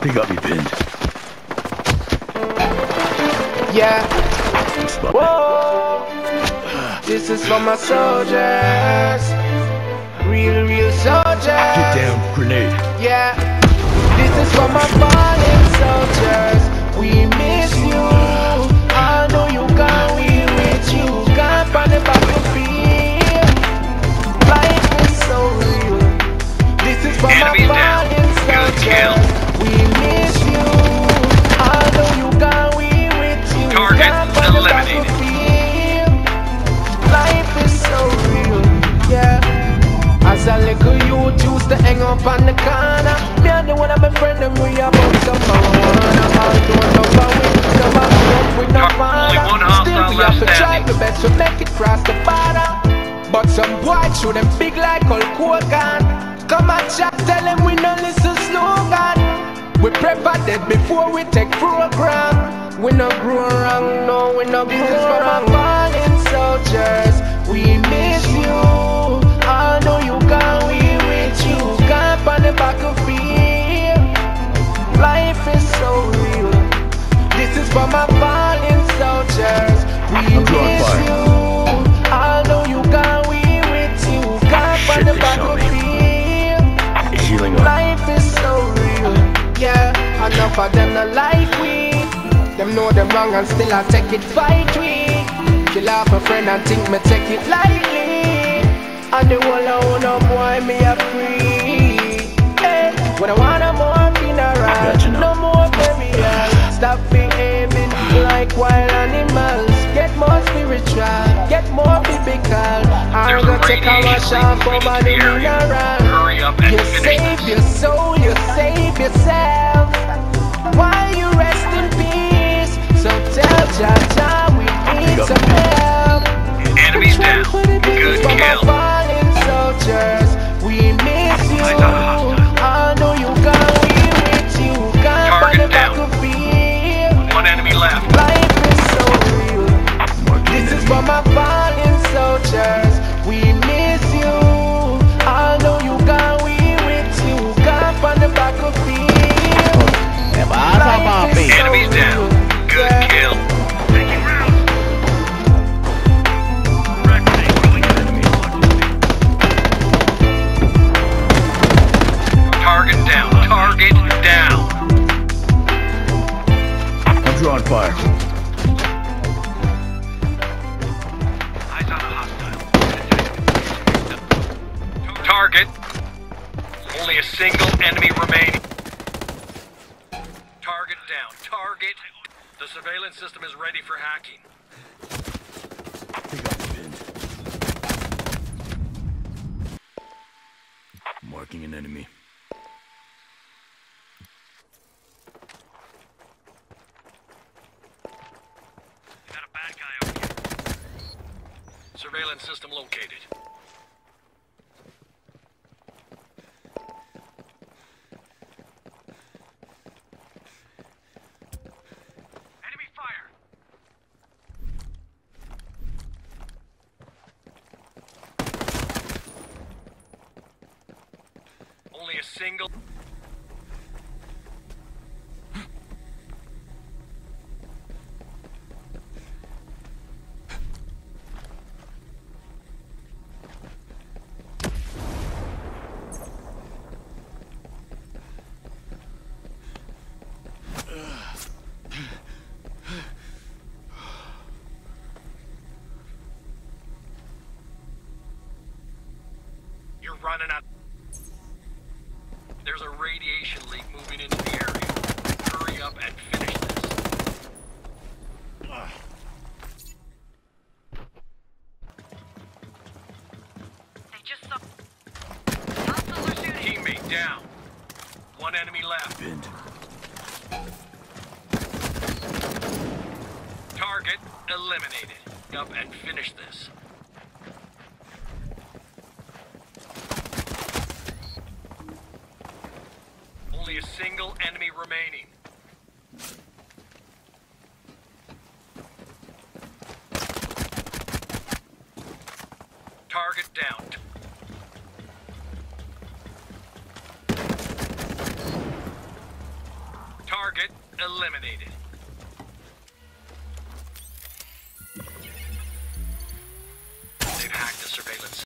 They got me pinned. Yeah. Whoa. This is for my soldiers. Real, real soldiers. Get down, grenade. Yeah. This is for my fallen soldiers. We miss you. I know you gone, we with you. Gone on the battlefield. Life is so real. This is for Enemies my fallen soldiers. Up on the corner Me and the one of my friend them we about some marijuana. All don't know we some of us with no Only father one hostile Still we have to try the best to make it cross the border. But some boy show them big like Hulk Hogan. Come and chat tell them we no listen slogan. We prefer dead before we take program. We no grow wrong, no we no grow wrong So real This is for my fallen soldiers We miss you I know you gone, we with you Shit, the they shot me. battlefield Healing up. Life is so real, yeah. Enough of them not like we. Them know them wrong and still I take it fight we. Kill off a friend and think me take it lightly. And the whole I wanna boy me a free. Hey, when I want take a wash off leak over moving the into the area. mineral. Hurry up and You save your soul, you save yourself. While you rest in peace, so tell Jah Jah we need some help. Enemies down. Good For kill. Target. Only a single enemy remaining. Target down. Target. The surveillance system is ready for hacking. They got me pinned. Marking an enemy. Got a bad guy over here. Surveillance system located. Enemy fire! Only a single. You're running out. There's a radiation leak moving into the area. Hurry up and finish this. They just saw. Hostiles are shooting. Teammate down. One enemy left. Pinned. Target eliminated. Up and finish this. Only a single enemy remaining. Target down. Target eliminated. They've hacked the surveillance